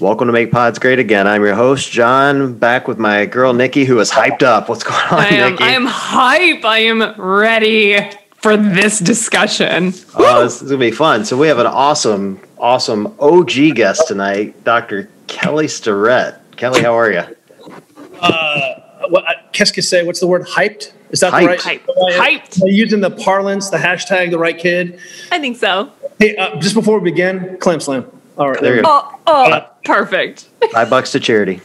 Welcome to Make Pods Great Again. I'm your host, John, back with my girl, Nikki, who is hyped up. What's going on, I am, Nikki? I am hype. I am ready for this discussion. Oh, this is going to be fun. So, we have an awesome, awesome OG guest tonight, Dr. Kelly Starrett. Kelly, how are you? Uh, what, qu'est-ce que c'est? What's the word? Hyped? Is that Hyped. the right? Hype. Am I- Hyped. am I using the parlance, the hashtag, the right kid. I think so. Hey, uh, just before we begin, clam slam. All right, There you go. Oh, oh perfect. Five bucks to charity.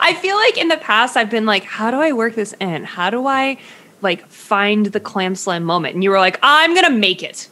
I feel like in the past I've been like, how do I work this in? How do I like find the clam slam moment? And you were like, I'm gonna make it.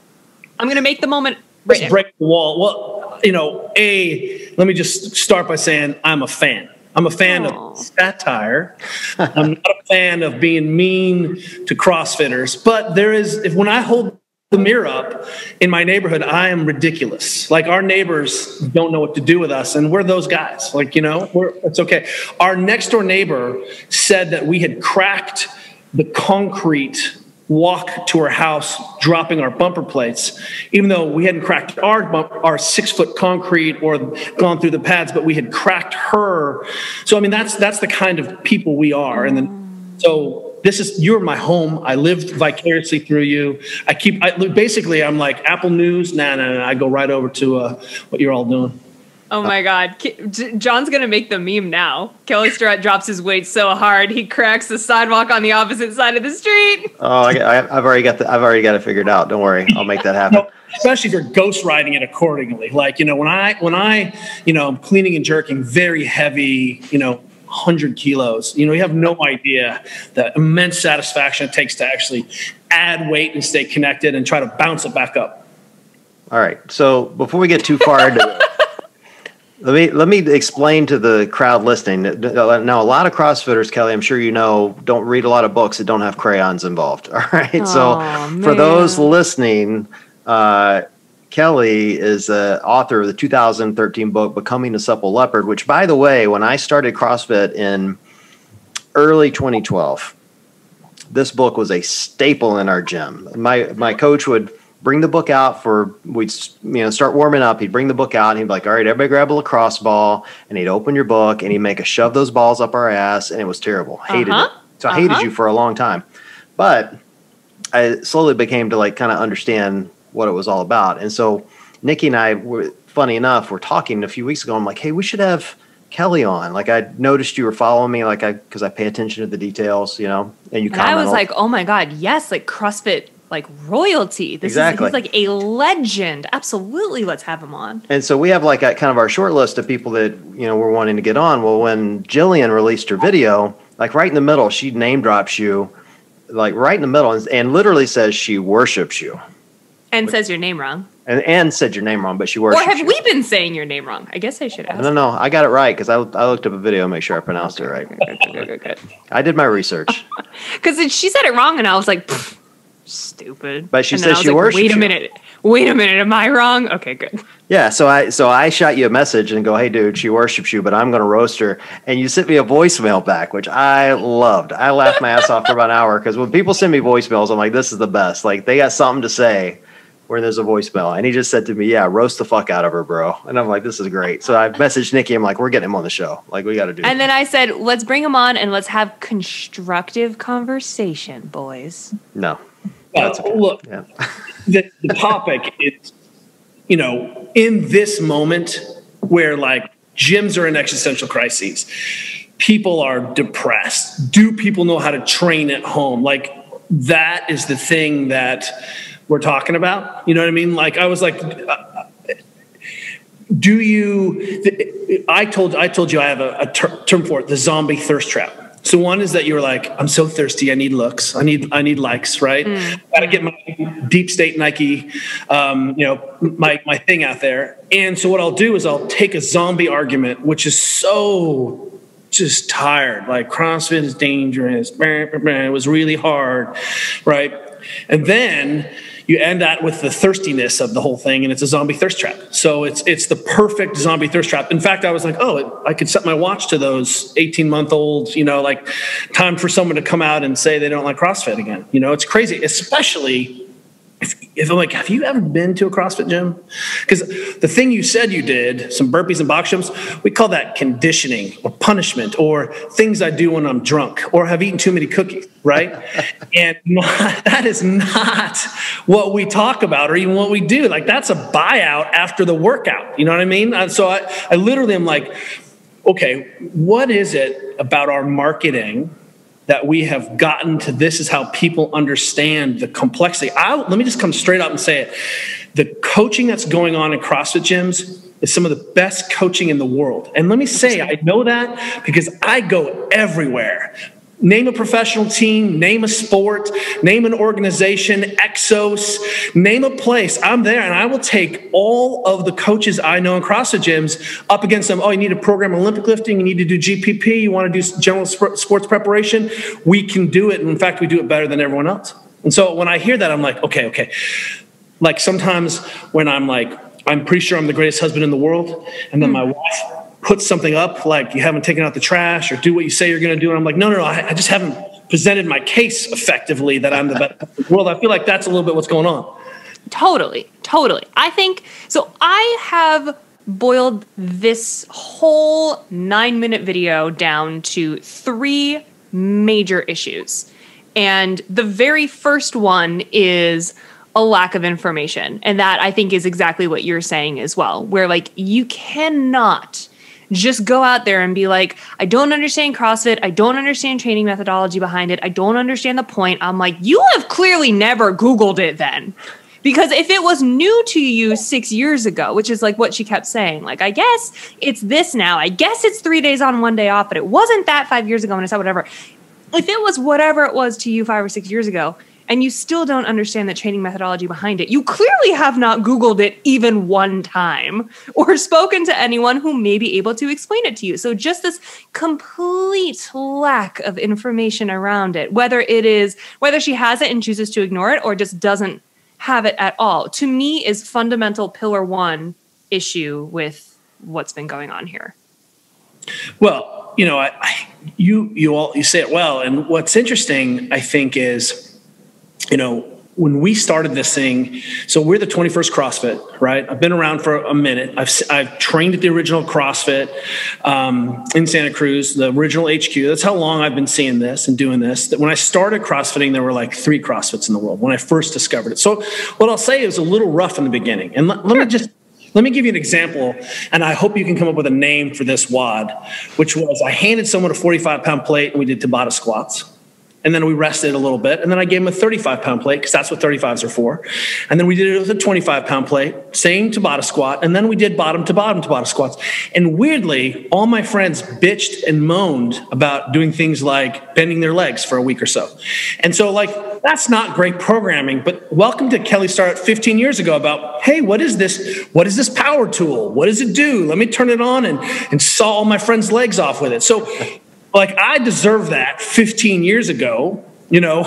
I'm gonna make the moment right Let's break the wall. Well, you know, a. Let me just start by saying I'm a fan. I'm a fan Aw. of satire. I'm not a fan of being mean to CrossFitters, but there is. If when I hold the mirror up in my neighborhood, I am ridiculous. Like our neighbors don't know what to do with us, and we're those guys. Like you know, it's okay. Our next door neighbor said that we had cracked the concrete walk to her house, dropping our bumper plates, even though we hadn't cracked our bump, our six foot concrete or gone through the pads, but we had cracked her. So I mean, that's that's the kind of people we are, and then so this is you're my home. I lived vicariously through you. I keep I, basically I'm like Apple News. Nah, nah, nah. I go right over to uh, what you're all doing. Oh my god. John's gonna make the meme now. Kelly Starrett drops his weight so hard he cracks the sidewalk on the opposite side of the street. Oh, I, I, I've already got the, I've already got it figured out. Don't worry, I'll make that happen. especially if you're ghost riding it accordingly. Like, you know, when I, when I, you know, I'm cleaning and jerking very heavy, you know, 100 kilos, you know, you have no idea the immense satisfaction it takes to actually add weight and stay connected and try to bounce it back up. All right. So before we get too far into it, let me let me explain to the crowd listening. Now, a lot of CrossFitters, Kelly, I'm sure you know, don't read a lot of books that don't have crayons involved. All right. so Aw, for those listening, uh, Kelly is the author of the 2013 book "Becoming a Supple Leopard," which, by the way, when I started CrossFit in early 2012, this book was a staple in our gym. My my coach would bring the book out for we'd you know start warming up. He'd bring the book out and he'd be like, "All right, everybody grab a lacrosse ball," and he'd open your book and he'd make us shove those balls up our ass, and it was terrible. Hated Uh-huh. it. So I hated Uh-huh. you for a long time, but I slowly became to like kind of understand what it was all about. And so Nikki and I were funny enough, we're talking a few weeks ago. I'm like, hey, we should have Kelly on. Like I noticed you were following me, like I because I pay attention to the details, you know, and you And I was like, oh my god, yes, like CrossFit, like royalty. This Exactly. is he's like a legend. Absolutely, let's have him on. And so we have like a kind of our short list of people that you know we're wanting to get on. Well, when Jillian released her video, like right in the middle, she name drops you, like right in the middle, and, and literally says she worships you, And says your name wrong. and and said your name wrong, but she Or worships have we been saying your name wrong? I guess I should ask. No, no, I got it right because I, I looked up a video to make sure I pronounced it right. I did my research. Because she said it wrong, and I was like, stupid. But she and then said I was she like, worships Wait a minute. Wait a minute. Am I wrong? Okay, good. Yeah, so I so I shot you a message and go, "Hey, dude, she worships you, but I'm going to roast her." And you sent me a voicemail back, which I loved. I laughed my ass off for about an hour because when people send me voicemails, I'm like, "This is the best." Like they got something to say when there's a voicemail, and he just said to me, "Yeah, roast the fuck out of her, bro." And I'm like, "This is great." So I messaged Nikki. I'm like, "We're getting him on the show. Like we got to do." And then I said, let's bring him on and let's have constructive conversation, boys. no, That's okay. Look, yeah, the, the topic is, you know, in this moment where like gyms are in existential crises, people are depressed. Do people know how to train at home? Like that is the thing that we're talking about. You know what I mean? Like I was like, uh, do you? I told I told you I have a, a ter- term for it, the zombie thirst trap. So one is that you're like, I'm so thirsty, I need looks, I need I need likes, right? I Got to get my deep state Nike, um, you know, my my thing out there. And so what I'll do is I'll take a zombie argument, which is so just tired. Like CrossFit is dangerous. It was really hard, right? And then you end that with the thirstiness of the whole thing, and it's a zombie thirst trap. So it's it's the perfect zombie thirst trap. In fact, I was like, oh, it, I could set my watch to those eighteen month olds. You know, like time for someone to come out and say they don't like CrossFit again. You know, it's crazy, especially if, if I'm like, have you ever been to a CrossFit gym? Because the thing you said you did, some burpees and box jumps, we call that conditioning or punishment or things I do when I'm drunk or have eaten too many cookies, right? and not, that is not what we talk about or even what we do. Like that's a buyout after the workout. You know what I mean? And so I, I literally am like, okay, what is it about our marketing that we have gotten to this is how people understand the complexity. I, let me just come straight up and say it. The coaching that's going on in CrossFit gyms is some of the best coaching in the world. And let me say, I know that because I go everywhere. Name a professional team, name a sport, name an organization, Exos, name a place. I'm there and I will take all of the coaches I know in CrossFit gyms up against them. Oh, you need a program Olympic lifting, you need to do GPP, you want to do general sports preparation. We can do it. And in fact, we do it better than everyone else. And so when I hear that, I'm like, okay, okay. Like sometimes when I'm like, I'm pretty sure I'm the greatest husband in the world, and then mm. my wife put something up like you haven't taken out the trash or do what you say you're going to do. And I'm like, no, no, no, I, I just haven't presented my case effectively that I'm the best in the world. I feel like that's a little bit what's going on. Totally, totally. I think so. I have boiled this whole nine minute video down to three major issues. And the very first one is a lack of information. And that I think is exactly what you're saying as well, where like you cannot just go out there and be like, I don't understand CrossFit. I don't understand training methodology behind it. I don't understand the point. I'm like, you have clearly never Googled it then. Because if it was new to you six years ago, which is like what she kept saying, like, I guess it's this now. I guess it's three days on, one day off, but it wasn't that five years ago when I said whatever. If it was whatever it was to you five or six years ago, and you still don't understand the training methodology behind it, you clearly have not Googled it even one time or spoken to anyone who may be able to explain it to you. So, just this complete lack of information around it, whether it is whether she has it and chooses to ignore it or just doesn't have it at all, to me is fundamental pillar one issue with what's been going on here. Well, you know, I, I, you you all you say it well, and what's interesting, I think, is you know, when we started this thing, so we're the 21st CrossFit, right? I've been around for a minute. I've, I've trained at the original CrossFit um, in Santa Cruz, the original HQ. That's how long I've been seeing this and doing this. That when I started CrossFitting, there were like three CrossFits in the world when I first discovered it. So what I'll say is a little rough in the beginning. And let, let me just let me give you an example, and I hope you can come up with a name for this WOD, which was I handed someone a 45 pound plate and we did Tabata squats and then we rested a little bit. And then i gave him a 35 pound plate because that's what 35s are for. And then we did it with a 25 pound plate same tabata squat. And then we did bottom to bottom tabata squats. And weirdly all my friends bitched and moaned about doing things like bending their legs for a week or so. And so like that's not great programming but welcome to kelly Starrett 15 years ago about hey what is this what is this power tool? What does it do? Let me turn it on and and saw all my friends legs off with it. So like I deserve that 15 years ago you know,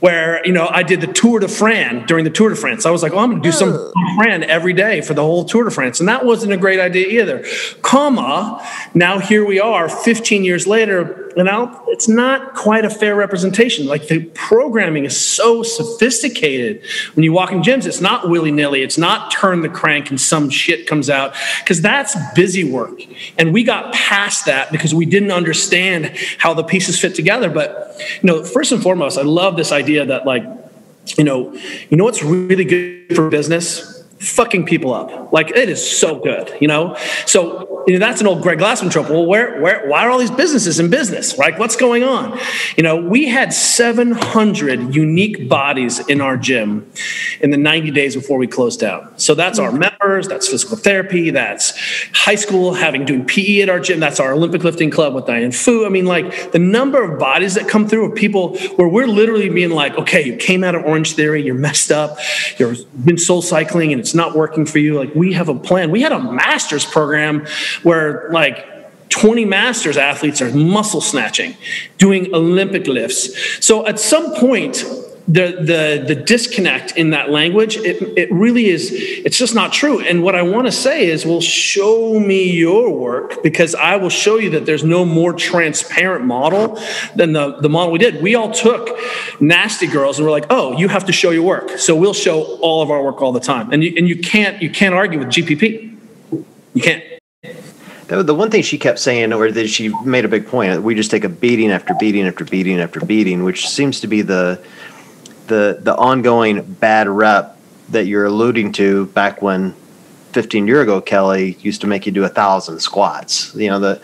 where, you know, I did the Tour de France during the Tour de France. I was like, oh, I'm going to do some Fran every day for the whole Tour de France. And that wasn't a great idea either. Comma, now here we are 15 years later, and now it's not quite a fair representation. Like the programming is so sophisticated. When you walk in gyms, it's not willy nilly, it's not turn the crank and some shit comes out, because that's busy work. And we got past that because we didn't understand how the pieces fit together. But, you know, first and foremost, I love this idea that like, you know, you know what's really good for business? Fucking people up. Like it is so good, you know? So you know, that's an old Greg Glassman trope. Well, where, where, why are all these businesses in business? Right? What's going on? You know, we had 700 unique bodies in our gym in the 90 days before we closed down. So that's our members, that's physical therapy, that's high school having doing PE at our gym, that's our Olympic lifting club with Diane Fu. I mean, like the number of bodies that come through of people where we're literally being like, okay, you came out of Orange Theory, you're messed up, you've been soul cycling and it's not working for you. Like we have a plan. We had a master's program where like 20 masters athletes are muscle snatching, doing Olympic lifts. So at some point, the the the disconnect in that language it, it really is it's just not true. And what i want to say is well show me your work because i will show you that there's no more transparent model than the the model we did. We all took nasty girls and we're like oh you have to show your work. So we'll show all of our work all the time. And you, and you can't you can't argue with gpp you can't. The one thing she kept saying, or that she made a big point, we just take a beating after beating after beating after beating, which seems to be the the the ongoing bad rep that you're alluding to back when 15 year ago Kelly used to make you do a thousand squats. You know the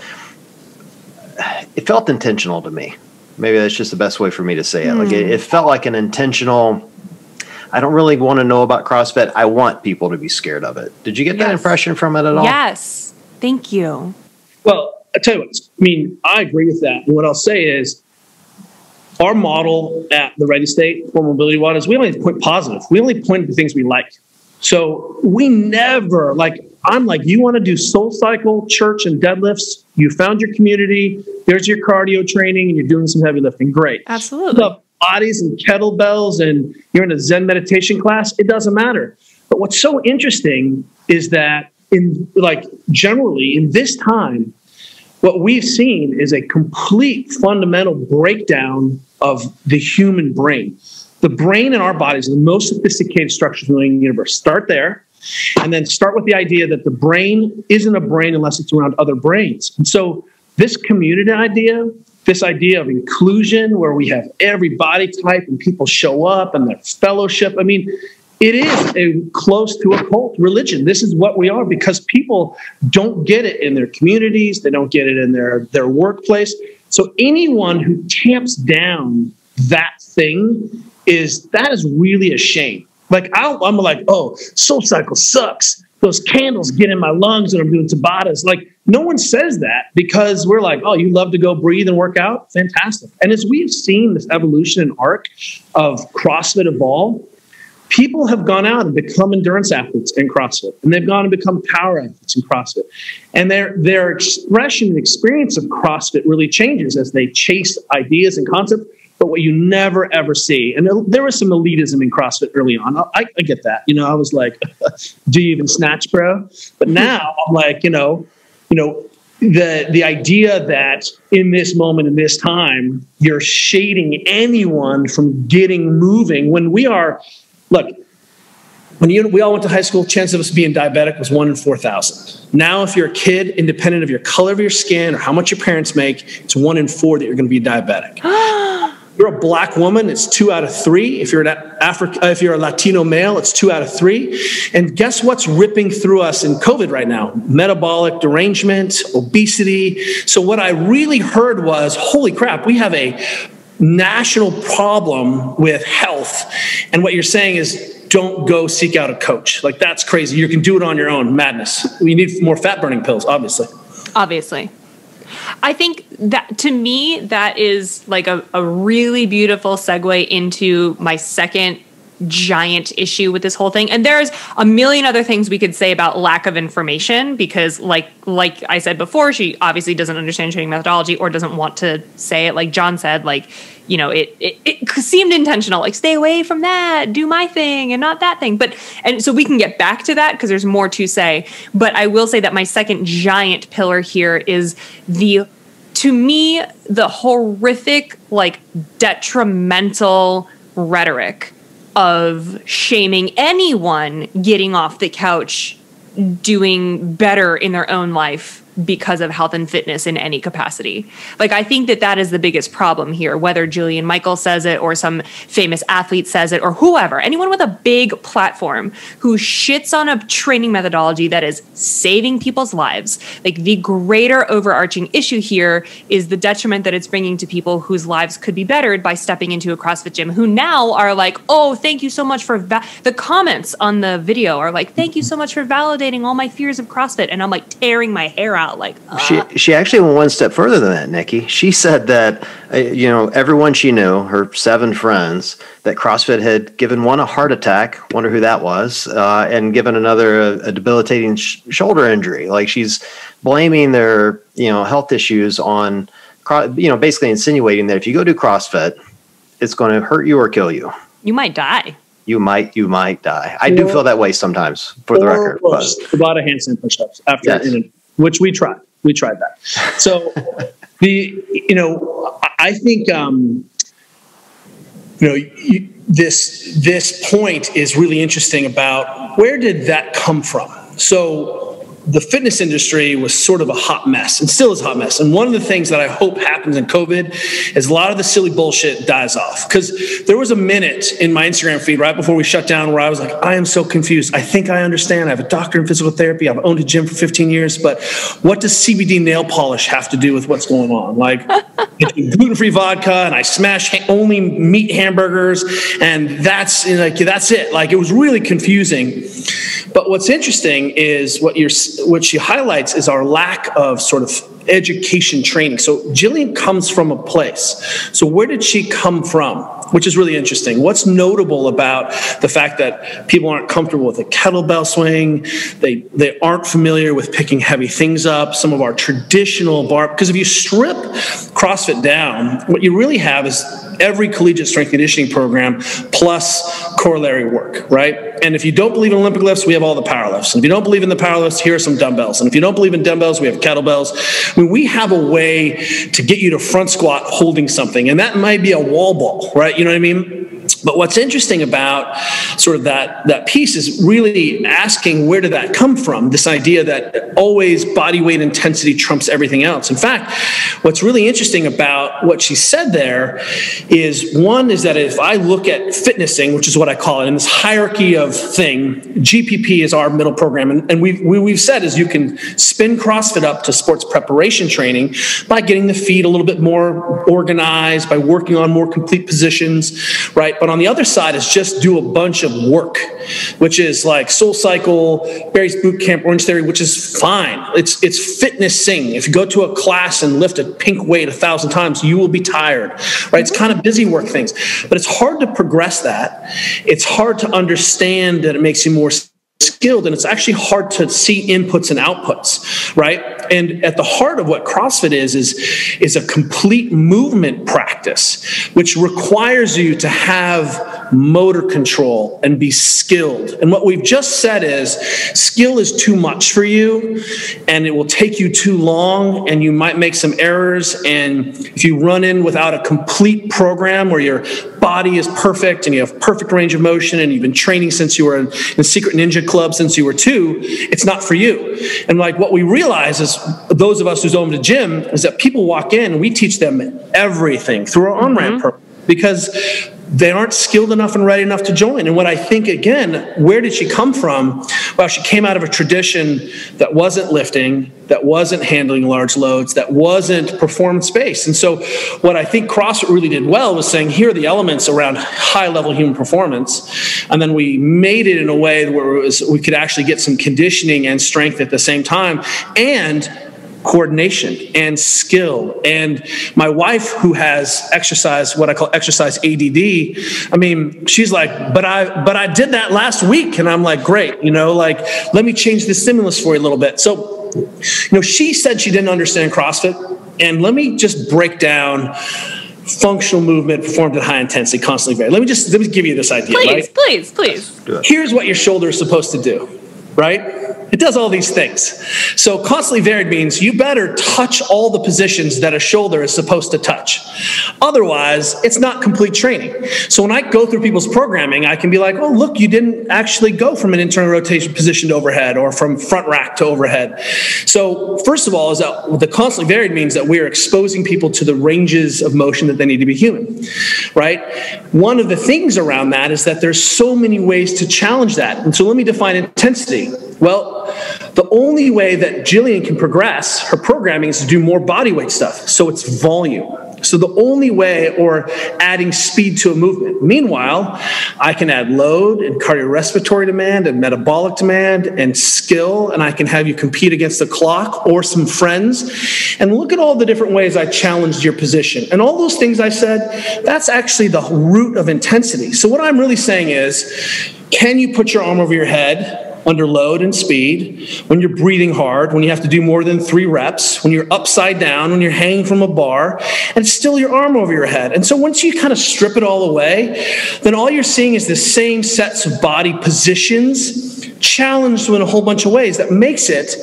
it felt intentional to me. Maybe that's just the best way for me to say it. Mm. Like it, it felt like an intentional. I don't really want to know about CrossFit. I want people to be scared of it. Did you get yes. that impression from it at all? Yes. Thank you. Well, I tell you what. I mean, I agree with that. And what I'll say is, our model at the Ready State for Mobility one is we only point positive. We only point to things we like. So we never like. I'm like, you want to do Soul Cycle, church, and deadlifts. You found your community. There's your cardio training, and you're doing some heavy lifting. Great. Absolutely. Love bodies and kettlebells, and you're in a Zen meditation class. It doesn't matter. But what's so interesting is that in like generally in this time, what we've seen is a complete fundamental breakdown of the human brain. The brain in our bodies are the most sophisticated structures in the universe. Start there, and then start with the idea that the brain isn't a brain unless it's around other brains. And so, this community idea, this idea of inclusion, where we have every body type and people show up and their fellowship. I mean, it is a close to a cult religion. This is what we are because people don't get it in their communities, they don't get it in their, their workplace. So anyone who tamps down that thing is that is really a shame. Like i am like, oh, Soul Cycle sucks. Those candles get in my lungs and I'm doing Tabatas. Like no one says that because we're like, oh, you love to go breathe and work out? Fantastic. And as we've seen this evolution and arc of CrossFit evolve, people have gone out and become endurance athletes in CrossFit, and they've gone and become power athletes in CrossFit. And their, their expression and experience of CrossFit really changes as they chase ideas and concepts. But what you never ever see, and there was some elitism in CrossFit early on. I, I get that. You know, I was like, "Do you even snatch, bro?" But now I'm like, you know, you know, the the idea that in this moment in this time you're shading anyone from getting moving when we are Look, when you, we all went to high school, chance of us being diabetic was one in 4,000. Now, if you're a kid, independent of your color of your skin or how much your parents make, it's one in four that you're going to be diabetic. you're a black woman, it's two out of three. If you're an Africa, uh, if you're a Latino male, it's two out of three. And guess what's ripping through us in COVID right now? Metabolic derangement, obesity. So what I really heard was, holy crap, we have a national problem with health. And what you're saying is, don't go seek out a coach. Like, that's crazy. You can do it on your own. Madness. You need more fat burning pills, obviously. Obviously. I think that to me, that is like a, a really beautiful segue into my second giant issue with this whole thing. And there's a million other things we could say about lack of information because like like i said before she obviously doesn't understand training methodology or doesn't want to say it. Like john said like you know it, it it seemed intentional like stay away from that do my thing and not that thing. But and so we can get back to that because there's more to say. But i will say that my second giant pillar here is the to me the horrific like detrimental rhetoric of shaming anyone getting off the couch doing better in their own life because of health and fitness in any capacity. Like, I think that that is the biggest problem here, whether Jillian Michael says it or some famous athlete says it or whoever, anyone with a big platform who shits on a training methodology that is saving people's lives. Like, the greater overarching issue here is the detriment that it's bringing to people whose lives could be bettered by stepping into a CrossFit gym who now are like, oh, thank you so much for va-. the comments on the video are like, thank you so much for validating all my fears of CrossFit. And I'm like tearing my hair out out. Like uh. she she actually went one step further than that, Nikki. She said that uh, you know everyone she knew, her seven friends, that CrossFit had given one a heart attack. Wonder who that was, uh, and given another a, a debilitating sh- shoulder injury. Like she's blaming their you know health issues on you know basically insinuating that if you go do CrossFit, it's going to hurt you or kill you. You might die. You might, you might die. I do feel that way sometimes, for the record. But. A lot of handstand push-ups after, yes. Which we tried. We tried that. So the, you know, I think, um, you know, you, this this point is really interesting about where did that come from? So the fitness industry was sort of a hot mess and still is a hot mess. And one of the things that I hope happens in COVID is a lot of the silly bullshit dies off. Because there was a minute in my Instagram feed right before we shut down where I was like, I am so confused. I think I understand. I have a doctor in physical therapy. I've owned a gym for 15 years, but what does CBD nail polish have to do with what's going on? Like gluten free vodka and I smash ha- only meat hamburgers and that's like that's it. Like it was really confusing. But what's interesting is what you're what she highlights is our lack of sort of education training. So Jillian comes from a place. So where did she come from? Which is really interesting. What's notable about the fact that people aren't comfortable with a kettlebell swing? They they aren't familiar with picking heavy things up. Some of our traditional bar because if you strip CrossFit down, what you really have is every collegiate strength conditioning program plus corollary work, right? And if you don't believe in Olympic lifts, we have all the power lifts. And if you don't believe in the power lifts, here are some dumbbells. And if you don't believe in dumbbells, we have kettlebells. Mean, we have a way to get you to front squat holding something, and that might be a wall ball, right? You know what I mean? But what's interesting about sort of that, that piece is really asking where did that come from? This idea that always body weight intensity trumps everything else. In fact, what's really interesting about what she said there is one is that if I look at fitnessing, which is what I call it, in this hierarchy of thing, GPP is our middle program. And, and we've, we, we've said is you can spin CrossFit up to sports preparation training by getting the feet a little bit more organized, by working on more complete positions, right? But on the other side is just do a bunch of work, which is like Soul Cycle, Barry's Boot Camp, Orange Theory, which is fine. It's it's fitnessing. If you go to a class and lift a pink weight a thousand times, you will be tired, right? It's kind of busy work things, but it's hard to progress that. It's hard to understand that it makes you more skilled and it's actually hard to see inputs and outputs right? And at the heart of what crossfit is is is a complete movement practice which requires you to have motor control and be skilled and what we've just said is skill is too much for you and it will take you too long and you might make some errors and if you run in without a complete program where your body is perfect and you have perfect range of motion and you've been training since you were in, in secret ninja club since you were two, it's not for you. And like what we realize is those of us who's owned a gym is that people walk in and we teach them everything through our on ramp mm-hmm. Because they aren't skilled enough and ready enough to join. And what I think, again, where did she come from? Well, she came out of a tradition that wasn't lifting, that wasn't handling large loads, that wasn't performance based. And so, what I think CrossFit really did well was saying, here are the elements around high level human performance. And then we made it in a way where was, we could actually get some conditioning and strength at the same time. And coordination and skill. And my wife, who has exercise, what I call exercise ADD, I mean, she's like, but I, but I did that last week. And I'm like, great, you know, like, let me change the stimulus for you a little bit. So, you know, she said she didn't understand CrossFit. And let me just break down functional movement performed at high intensity, constantly varied. Let me just let me give you this idea. Please, right? please, please. Here's what your shoulder is supposed to do, right? It does all these things. So constantly varied means you better touch all the positions that a shoulder is supposed to touch. Otherwise, it's not complete training. So when I go through people's programming, I can be like, oh, look, you didn't actually go from an internal rotation position to overhead or from front rack to overhead. So first of all, is that the constantly varied means that we are exposing people to the ranges of motion that they need to be human, right? One of the things around that is that there's so many ways to challenge that. And so let me define intensity. Well, the only way that Jillian can progress her programming is to do more bodyweight stuff. So it's volume. So the only way, or adding speed to a movement. Meanwhile, I can add load and cardiorespiratory demand and metabolic demand and skill, and I can have you compete against the clock or some friends. And look at all the different ways I challenged your position. And all those things I said, that's actually the root of intensity. So what I'm really saying is, can you put your arm over your head under load and speed, when you're breathing hard, when you have to do more than three reps, when you're upside down, when you're hanging from a bar, and still your arm over your head. And so once you kind of strip it all away, then all you're seeing is the same sets of body positions challenged in a whole bunch of ways that makes it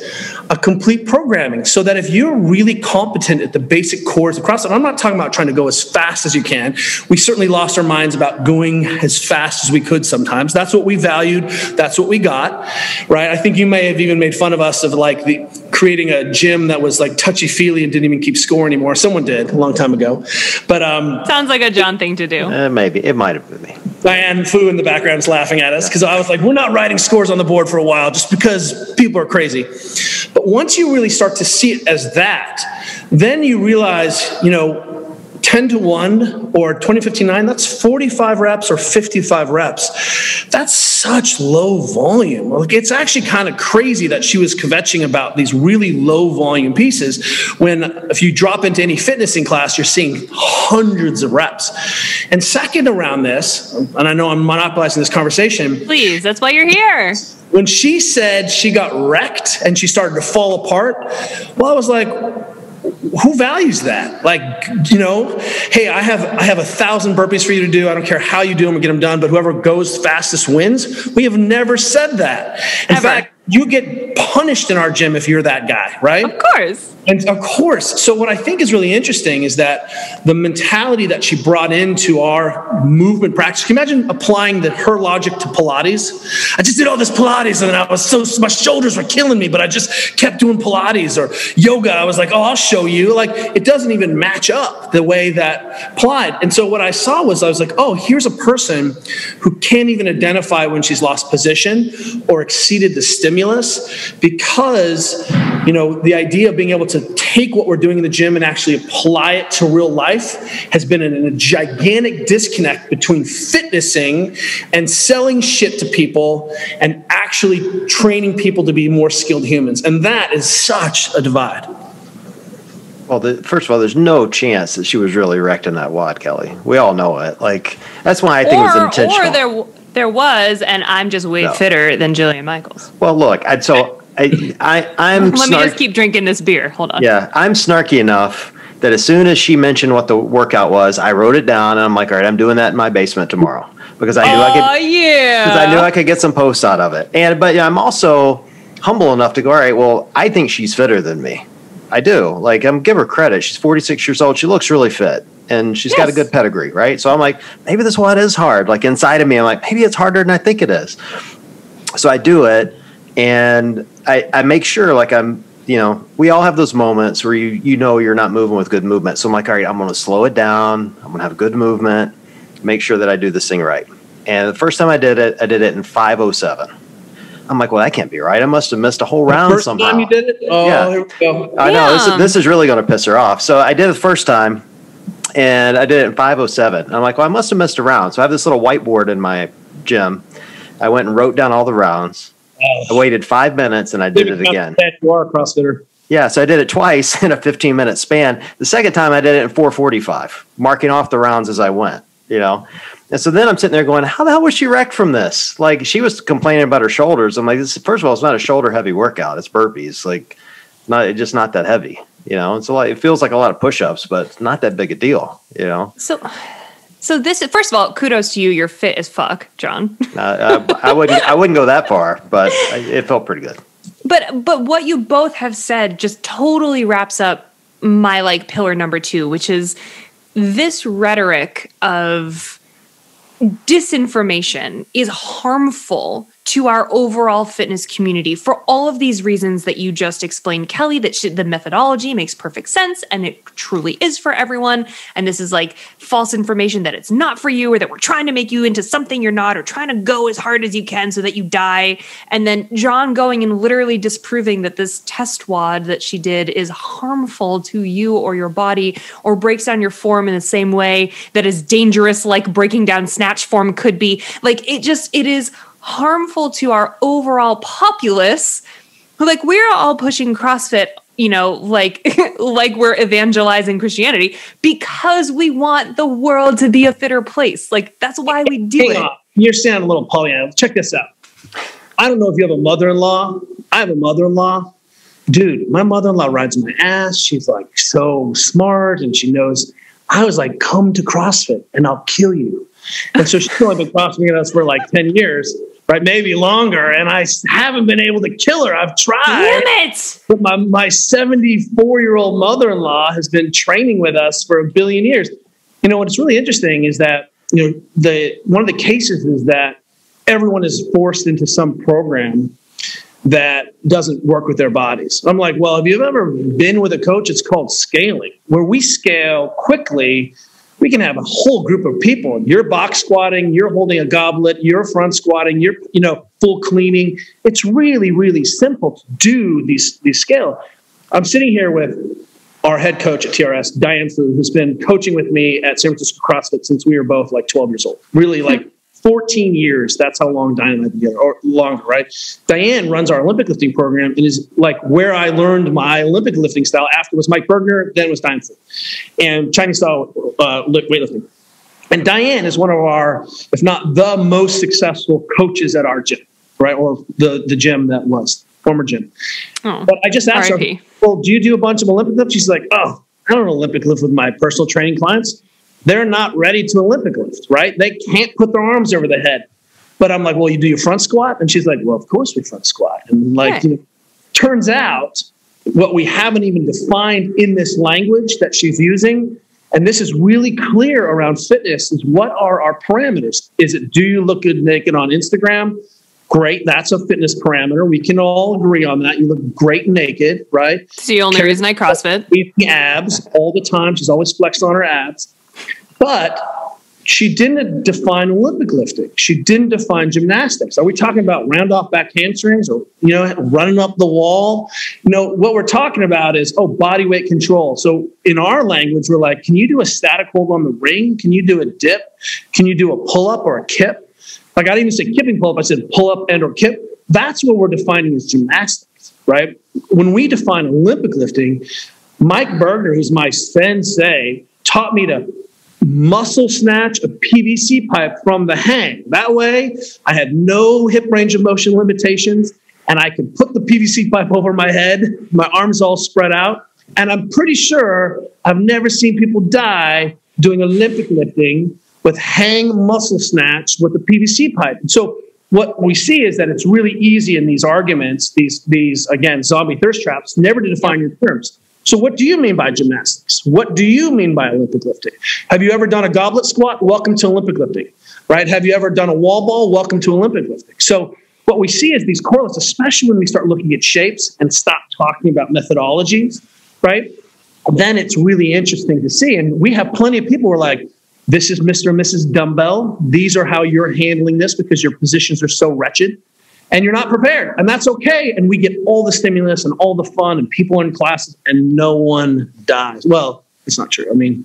a complete programming so that if you're really competent at the basic cores of CrossFit, I'm not talking about trying to go as fast as you can. We certainly lost our minds about going as fast as we could sometimes. That's what we valued. That's what we got, right? I think you may have even made fun of us of like the creating a gym that was like touchy feely and didn't even keep score anymore. Someone did a long time ago, but um, sounds like a John thing to do. Uh, maybe it might have been me. Diane Fu in the background is laughing at us because I was like, we're not writing scores on the board for a while just because people are crazy. But once you really start to see it as that, then you realize, you know, 10 to 1 or 2059, that's 45 reps or 55 reps. That's such low volume. Like it's actually kind of crazy that she was kvetching about these really low volume pieces when if you drop into any fitnessing class, you're seeing hundreds of reps. And second around this, and I know I'm monopolizing this conversation. Please, that's why you're here when she said she got wrecked and she started to fall apart, well, I was like, who values that? Like, you know, hey, I have I have a thousand burpees for you to do. I don't care how you do them or get them done, but whoever goes fastest wins. We have never said that. In Ever. fact, you get punished in our gym if you're that guy, right? Of course. And of course. So, what I think is really interesting is that the mentality that she brought into our movement practice. Can you imagine applying the, her logic to Pilates? I just did all this Pilates and I was so, my shoulders were killing me, but I just kept doing Pilates or yoga. I was like, oh, I'll show you. Like, it doesn't even match up the way that applied. And so, what I saw was, I was like, oh, here's a person who can't even identify when she's lost position or exceeded the stimulus because, you know, the idea of being able to to take what we're doing in the gym and actually apply it to real life has been a gigantic disconnect between fitnessing and selling shit to people and actually training people to be more skilled humans. And that is such a divide. Well, the, first of all, there's no chance that she was really wrecked in that WOD, Kelly. We all know it. Like that's why I think or, it was intentional. Or there, there was, and I'm just way no. fitter than Jillian Michaels. Well, look, I'd, so I, I I'm. Let me just keep drinking this beer. Hold on. Yeah, I'm snarky enough that as soon as she mentioned what the workout was, I wrote it down and I'm like, all right, I'm doing that in my basement tomorrow because I knew oh, I could. yeah. Because I knew I could get some posts out of it, and but yeah, I'm also humble enough to go, all right, well, I think she's fitter than me. I do. Like, I'm give her credit. She's 46 years old. She looks really fit and she's yes. got a good pedigree, right? So I'm like, maybe this one is hard. Like inside of me, I'm like, maybe it's harder than I think it is. So I do it and I, I make sure like I'm you know we all have those moments where you you know you're not moving with good movement. So i'm like all right i'm going to slow it down. I'm going to have good movement. Make sure that i do this thing right. And the first time i did it i did it in 507 i'm like well that can't be right. I must have missed a whole round first somehow. time you did it? Oh yeah. here we go. I know this, this is really going to piss her off. So i did it the first time and i did it in 507 and i'm like well i must have missed a round. So i have this little whiteboard in my gym. I went and wrote down all the rounds I waited five minutes and I did it again. You are a CrossFitter. Yeah, so I did it twice in a 15 minute span. The second time I did it in 445, marking off the rounds as I went, you know. And so then I'm sitting there going, how the hell was she wrecked from this? Like she was complaining about her shoulders. I'm like, this, first of all, it's not a shoulder heavy workout. It's burpees. Like not just not that heavy, you know. It's a lot, it feels like a lot of push-ups, but it's not that big a deal, you know. So so this, first of all, kudos to you. You're fit as fuck, John. uh, I, I, wouldn't. I wouldn't go that far, but it felt pretty good. But but what you both have said just totally wraps up my like pillar number two, which is this rhetoric of disinformation is harmful to our overall fitness community for all of these reasons that you just explained, Kelly, that the methodology makes perfect sense and it truly is for everyone. And this is like false information that it's not for you or that we're trying to make you into something you're not or trying to go as hard as you can so that you die. And then John going and literally disproving that this test WOD that she did is harmful to you or your body or breaks down your form in the same way that is dangerous, like breaking down snatch form could be. Like it just, it is harmful to our overall populace like we're all pushing crossfit you know like like we're evangelizing christianity because we want the world to be a fitter place like that's why we do Hang it on. you're sounding a little pollyanna check this out I don't know if you have a mother in law. I have a mother in law. Dude, my mother in law rides my ass. She's like so smart and she knows. I was like, come to CrossFit and I'll kill you. And so she's only been CrossFitting us for like 10 years, right? Maybe longer. And I haven't been able to kill her. I've tried. Damn it! But my, my 74 year old mother in law has been training with us for a billion years. You know, what's really interesting is that, you know, the one of the cases is that everyone is forced into some program that doesn't work with their bodies. I'm like, well, have you ever been with a coach? It's called scaling, where we scale quickly. We can have a whole group of people. You're box squatting, you're holding a goblet, you're front squatting, you're, you know, full cleaning. It's really, really simple to do these, these scale. I'm sitting here with our head coach at TRS, Diane Fu, who's been coaching with me at San Francisco CrossFit since we were both like 12 years old. Really like 14 years. That's how long Diane and I have been together, or longer, right? Diane runs our Olympic lifting program and is like where I learned my Olympic lifting style. After was Mike Burgener, then was Diane Fu, and Chinese style uh, weightlifting. And Diane is one of our, if not the most successful coaches at our gym, right? Or the, the gym that was, former gym. Oh, But I just asked R.I.P.. her, well, do you do a bunch of Olympic lifts? She's like, oh, I don't Olympic lift with my personal training clients. They're not ready to Olympic lift, right? They can't put their arms over the head. But I'm like, well, you do your front squat? And she's like, well, of course we front squat. And like, Right. you know, turns out what we haven't even defined in this language that she's using, and this is really clear around fitness, is what are our parameters? Is it do you look good naked on Instagram? Great, that's a fitness parameter. We can all agree on that. You look great naked, right? it's the only Carry- reason I CrossFit. Abs all the time. She's always flexing on her abs. But she didn't define Olympic lifting. She didn't define gymnastics. Are we talking about round off back hamstrings or, you know, running up the wall? Know, what we're talking about is, oh, body weight control. So in our language, we're like, can you do a static hold on the ring? Can you do a dip? Can you do a pull up or a kip? Like I didn't even say kipping pull up, I said pull up and or kip. That's what we're defining as gymnastics, right? When we define Olympic lifting, Mike Burgener, who's my sensei, taught me to muscle snatch a PVC pipe from the hang. That way, I had no hip range of motion limitations, and I could put the PVC pipe over my head, my arms all spread out. And I'm pretty sure I've never seen people die doing Olympic lifting with hang muscle snatch with a PVC pipe. So what we see is that it's really easy in these arguments, these these again zombie thirst traps, never to define your terms. So what do you mean by gymnastics? What do you mean by Olympic lifting? Have you ever done a goblet squat? Welcome to Olympic lifting. Right? Have you ever done a wall ball? Welcome to Olympic lifting. So what we see is these correlates, especially when we start looking at shapes and stop talking about methodologies, right? Then it's really interesting to see. And we have plenty of people who are like, this is Mr. and Mrs. Dumbbell. These are how you're handling this because your positions are so wretched and you're not prepared. And that's okay. And we get all the stimulus and all the fun, and people are in classes, and no one dies. Well, it's not true. I mean,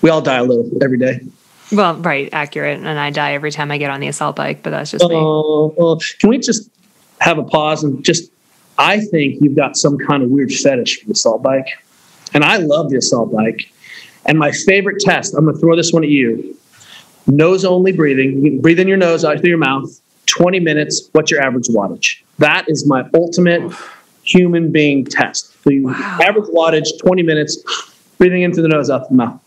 we all die a little every day. Well, right, accurate. And I die every time I get on the assault bike, but that's just me. Oh, well, can we just have a pause and just? I think you've got some kind of weird fetish for the assault bike, and I love the assault bike. And my favorite test, I'm going to throw this one at you. Nose only breathing. You can breathe in your nose, out through your mouth. 20 minutes. What's your average wattage? That is my ultimate human being test. So you Wow. average wattage, 20 minutes, breathing in through the nose, out the mouth.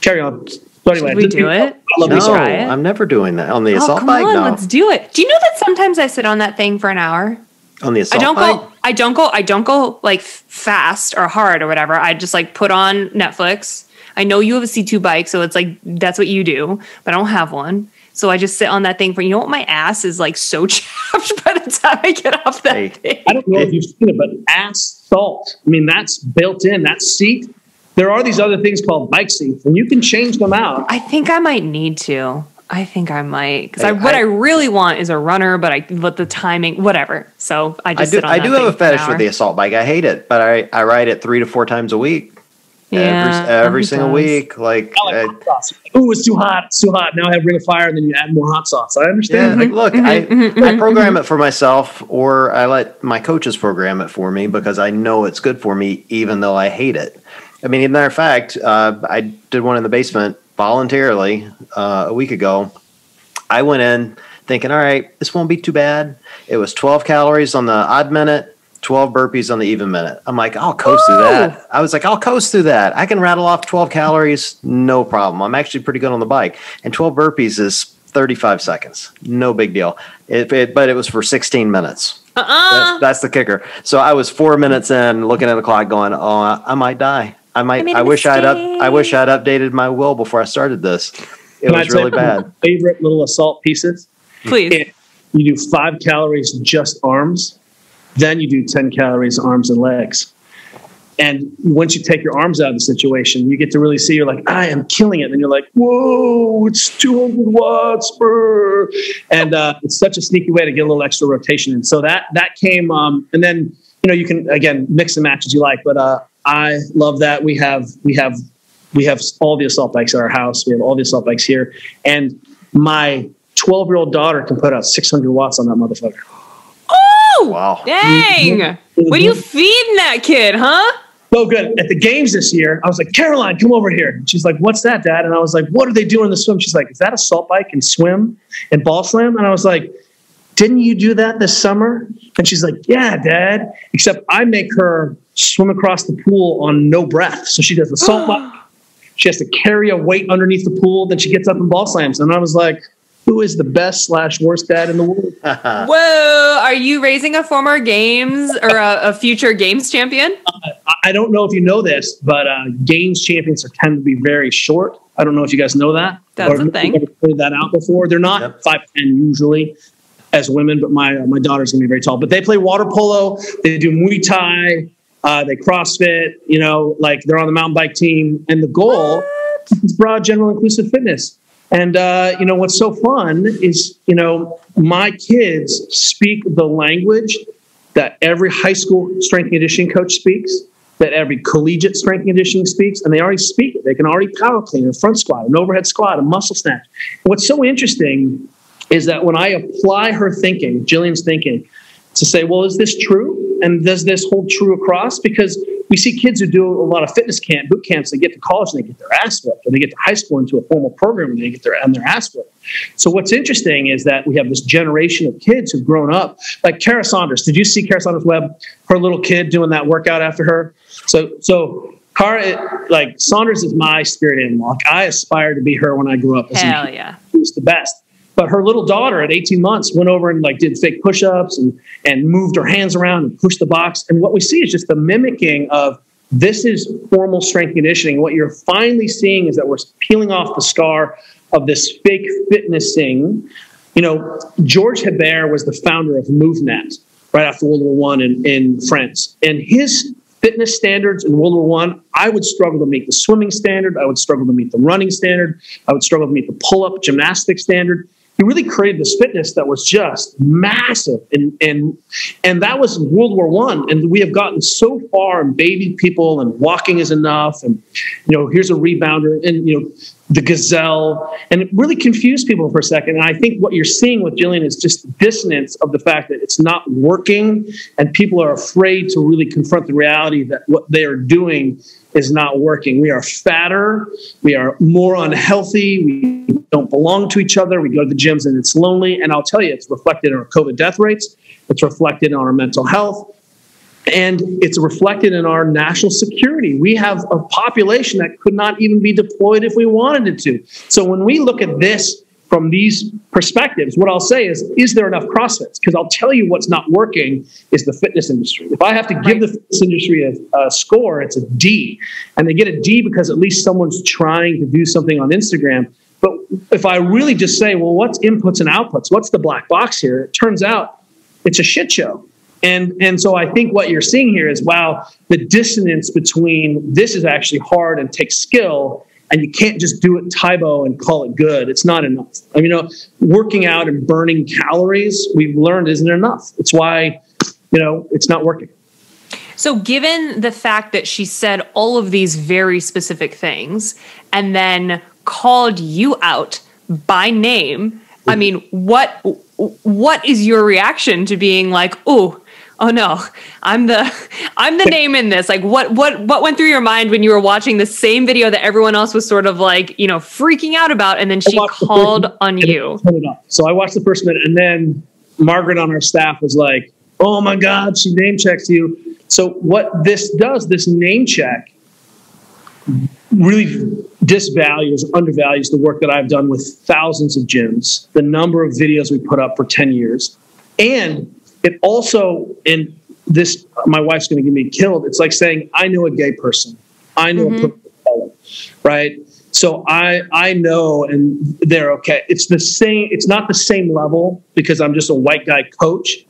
Carry on. So anyway, Should we do it? I love Should we these no, try it? I'm never doing that on the Oh, assault come bike. on, no, let's do it. Do you know that sometimes I sit on that thing for an hour? on the assault I assault don't bike. go. I don't go. I don't go like fast or hard or whatever. I just like put on Netflix. I know you have a C two bike, so it's like that's what you do. But I don't have one, so I just sit on that thing for. You know what? My ass is like so chapped by the time I get off that Hey. thing. I don't know if you've seen it, but asphalt. I mean, that's built in. That seat. There are these other things called bike seats, and you can change them out. I think I might need to. I think I might because I, Hey, what I, I- really want is a runner, but I but the timing, whatever. So I I just do. sit on I that do thing have a fetish for hour. the assault bike. I hate it, but I, I ride it three to four times a week. Yeah, every every single does. week. Like, I like hot sauce. Ooh, it's too hot. It's too hot. Now I have Ring of Fire, and then you add more hot sauce. I yeah. understand. Like, look, Mm-hmm, I I program it for myself, or I let my coaches program it for me because I know it's good for me, even though I hate it. I mean, as a matter of fact, uh, I did one in the basement voluntarily uh, a week ago. I went in thinking, all right, this won't be too bad. It was 12 calories on the odd minute, 12 burpees on the even minute. I'm like, I'll coast through that. I was like, I'll coast through that. I can rattle off 12 calories, no problem. I'm actually pretty good on the bike. And 12 burpees is 35 seconds. No big deal. It, it, but it was for 16 minutes. Uh-uh. That's, that's the kicker. So I was four minutes in, looking at the clock, going, "Oh, I, I might die. I might. made I, a wish I'd up. I wish I'd updated my will before I started this. It Can was really bad. Favorite little assault pieces. Please. It- you do five calories just arms, then you do 10 calories arms and legs. And once you take your arms out of the situation, you get to really see you're like, I am killing it. And you're like, whoa, it's 200 watts. brr." And uh, it's such a sneaky way to get a little extra rotation. And so that that came, um, and then you know you can again mix and match as you like. But uh, I love that we have we have we have all the assault bikes at our house. We have all the assault bikes here, and my 12 year old daughter can put out 600 watts on that motherfucker. Wow. Dang. What are you feeding that kid, huh? So good. At the games this year, I was like, Caroline, come over here. And she's like, What's that, Dad? And I was like, What are they doing in the swim? She's like, Is that assault bike and swim and ball slam? And I was like, Didn't you do that this summer? And she's like, Yeah, Dad. Except I make her swim across the pool on no breath. So she does assault bike. She has to carry a weight underneath the pool. Then she gets up and ball slams. And I was like, Who is the best slash worst dad in the world? Whoa. Are you raising a former games or a, a future games champion? I- I don't know if you know this, but uh, games champions are tend to be very short. I don't know if you guys know that. That's or a if you've thing. that out before. They're not Yep. five ten usually as women, but my uh, my daughter's gonna be very tall. But they play water polo. They do Muay Thai. Uh, they CrossFit. You know, like they're on the mountain bike team, and the goal is broad, general, inclusive fitness. And uh, you know what's so fun is you know my kids speak the language that every high school strength and conditioning coach speaks, that every collegiate strength and conditioning speaks, and they already speak it. They can already power clean, a front squat, an overhead squat, a muscle snatch. What's so interesting is that when I apply her thinking, Jillian's thinking, to say, well, is this true? And does this hold true across? Because we see kids who do a lot of fitness camp, boot camps, they get to college and they get their ass whipped, or they get to high school into a formal program and they get their and their ass whipped. So what's interesting is that we have this generation of kids who've grown up, like Kara Saunders. Did you see Kara Saunders Webb? Her little kid doing that workout after her. So so Kara, like Saunders is my spirit animal. Like I aspire to be her when I grew up. as a Hell yeah. was the best. But her little daughter at 18 months went over and like did fake push-ups and and moved her hands around and pushed the box. And what we see is just the mimicking of this is formal strength conditioning. What you're finally seeing is that we're peeling off the scar of this fake fitnessing. You know, George Hebert was the founder of MovNat right after World War One in, in France, and his fitness standards in World War One, I would struggle to meet the swimming standard. I would struggle to meet the running standard. I would struggle to meet the pull-up gymnastics standard. He really created this fitness that was just massive, and and and that was World War One. And we have gotten so far in baby people, and walking is enough, and you know here's a rebounder, and you know the gazelle, and it really confused people for a second. And I think what you're seeing with Jillian is just dissonance of the fact that it's not working, and people are afraid to really confront the reality that what they are doing is not working. We are fatter, we are more unhealthy, we don't belong to each other. We go to the gyms and it's lonely. And I'll tell you, it's reflected in our COVID death rates, it's reflected in our mental health, and it's reflected in our national security. We have a population that could not even be deployed if we wanted it to. So when we look at this from these perspectives, what I'll say is, is there enough CrossFits? Because I'll tell you what's not working is the fitness industry. If I have to give the fitness industry a, a score, it's a D. And they get a D because at least someone's trying to do something on Instagram. But if I really just say, well, what's inputs and outputs? What's the black box here? It turns out it's a shit show. And and so I think what you're seeing here is wow, the dissonance between this is actually hard and takes skill, and you can't just do it Tae Bo and call it good. It's not enough. I mean, you know, working out and burning calories, we've learned isn't enough. It's why, you know, it's not working. So, given the fact that she said all of these very specific things and then called you out by name, I mean, what what is your reaction to being like, "Oh, oh no, I'm the I'm the name in this. Like what what what went through your mind when you were watching the same video that everyone else was sort of like, you know, freaking out about and then she called on you. So I watched the first minute and then Margaret on our staff was like, "Oh my god, she name checks you." So what this does, this name check really disvalues, undervalues the work that I've done with thousands of gyms, the number of videos we put up for 10 years. And it also, and this, my wife's going to get me killed. It's like saying, I know a gay person. I know mm-hmm. a person right? So I I know and they're okay. It's the same. It's not the same level because I'm just a white guy coach,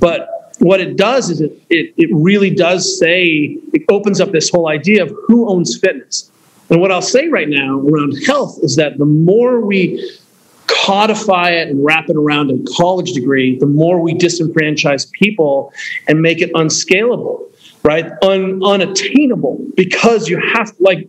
but what it does is it, it, it really does say, it opens up this whole idea of who owns fitness. And what I'll say right now around health is that the more we codify it and wrap it around a college degree, the more we disenfranchise people and make it unscalable, right? Un, unattainable because you have, like,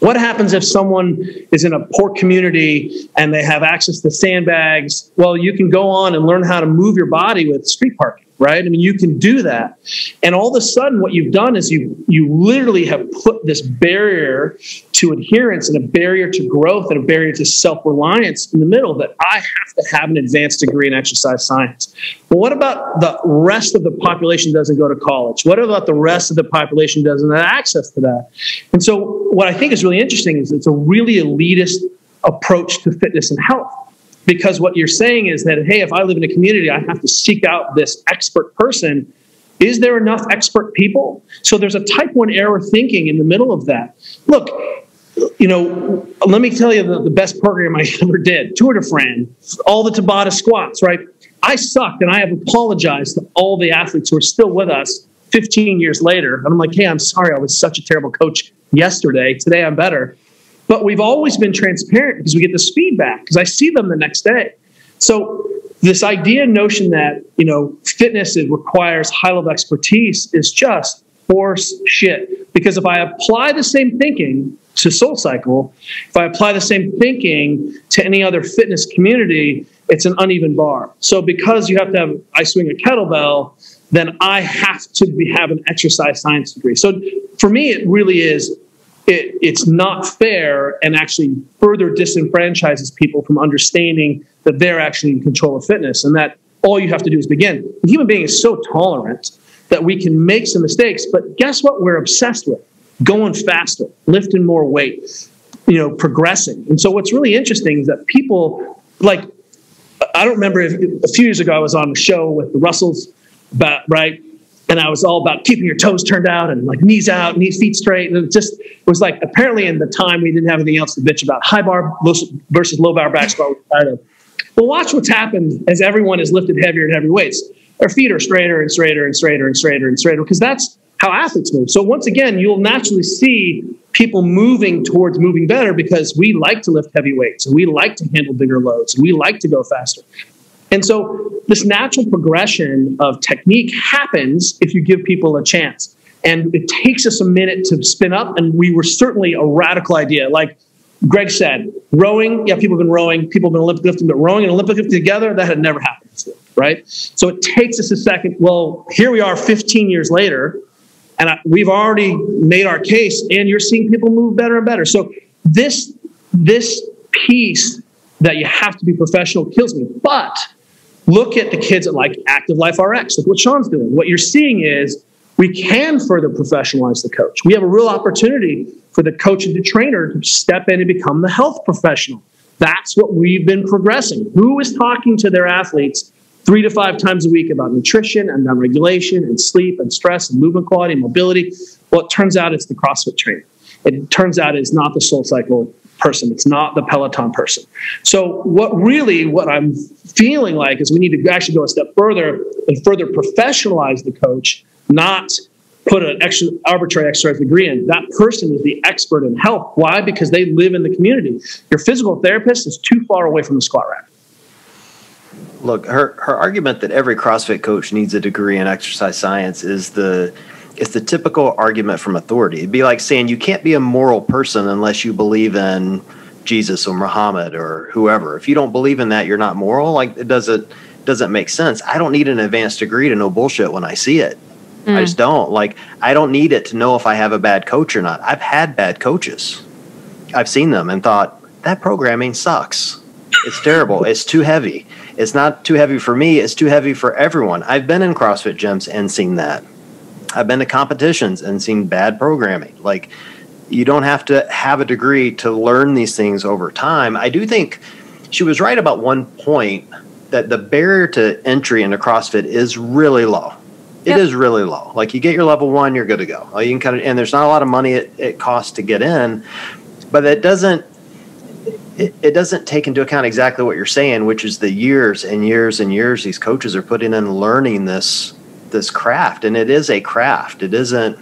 what happens if someone is in a poor community and they have access to sandbags? Well, you can go on and learn how to move your body with street parking right? I mean, you can do that. And all of a sudden, what you've done is you you literally have put this barrier to adherence and a barrier to growth and a barrier to self-reliance in the middle that I have to have an advanced degree in exercise science. But what about the rest of the population doesn't go to college? What about the rest of the population doesn't have access to that? And so what I think is really interesting is it's a really elitist approach to fitness and health because what you're saying is that hey if i live in a community i have to seek out this expert person. Is there enough expert people? So there's a type 1 error thinking in the middle of that. Look you know let me tell you the, the best program i ever did. Tour de france all the tabata squats right? I sucked and i have apologized to all the athletes who are still with us 15 years later. And i'm like hey i'm sorry i was such a terrible coach yesterday. Today i'm better but we've always been transparent because we get this feedback because I see them the next day. So this idea notion that you know fitness requires high level expertise is just horse shit. Because if I apply the same thinking to Soul Cycle, if I apply the same thinking to any other fitness community, it's an uneven bar. So because you have to have I swing a kettlebell, then I have to be, have an exercise science degree. So for me, it really is it, it's not fair and actually further disenfranchises people from understanding that they're actually in control of fitness and that all you have to do is begin. The human being is so tolerant that we can make some mistakes, but guess what we're obsessed with? Going faster, lifting more weight, you know, progressing. And so what's really interesting is that people like I don't remember if a few years ago I was on a show with the Russells, about, right? And I was all about keeping your toes turned out and like knees out, knees feet straight. And it just it was like apparently in the time we didn't have anything else to bitch about. High bar versus low bar back squat. Well, watch what's happened as everyone has lifted heavier and heavier weights. Their feet are straighter and straighter and straighter and straighter and straighter because that's how athletes move. So once again, you'll naturally see people moving towards moving better because we like to lift heavy weights and we like to handle bigger loads and we like to go faster. And so this natural progression of technique happens if you give people a chance. And it takes us a minute to spin up, and we were certainly a radical idea. Like Greg said, rowing, yeah, people have been rowing, people have been Olympic lifting, but rowing and Olympic lifting together, that had never happened before, right? So it takes us a second. Well, here we are 15 years later, and we've already made our case, and you're seeing people move better and better. So this, this piece that you have to be professional kills me. But Look at the kids at like Active Life RX. Look what Sean's doing. What you're seeing is we can further professionalize the coach. We have a real opportunity for the coach and the trainer to step in and become the health professional. That's what we've been progressing. Who is talking to their athletes three to five times a week about nutrition and regulation and sleep and stress and movement quality and mobility? Well, it turns out it's the CrossFit trainer. It turns out it's not the Soul Cycle person. It's not the Peloton person. So what really what I'm feeling like is we need to actually go a step further and further professionalize the coach, not put an extra arbitrary exercise degree in. That person is the expert in health. Why? Because they live in the community. Your physical therapist is too far away from the squat rack. Look, her her argument that every CrossFit coach needs a degree in exercise science is the it's the typical argument from authority. It'd be like saying you can't be a moral person unless you believe in Jesus or Muhammad or whoever. If you don't believe in that, you're not moral. Like, it doesn't doesn't make sense. I don't need an advanced degree to know bullshit when I see it. Mm. I just don't. Like, I don't need it to know if I have a bad coach or not. I've had bad coaches. I've seen them and thought, that programming sucks. It's terrible. it's too heavy. It's not too heavy for me. It's too heavy for everyone. I've been in CrossFit gyms and seen that. I've been to competitions and seen bad programming. Like, you don't have to have a degree to learn these things over time. I do think she was right about one point that the barrier to entry into CrossFit is really low. It Yep. is really low. Like you get your level one, you're good to go. You can kind of, and there's not a lot of money it, it costs to get in, but it doesn't. It, it doesn't take into account exactly what you're saying, which is the years and years and years these coaches are putting in learning this this craft, and it is a craft. It isn't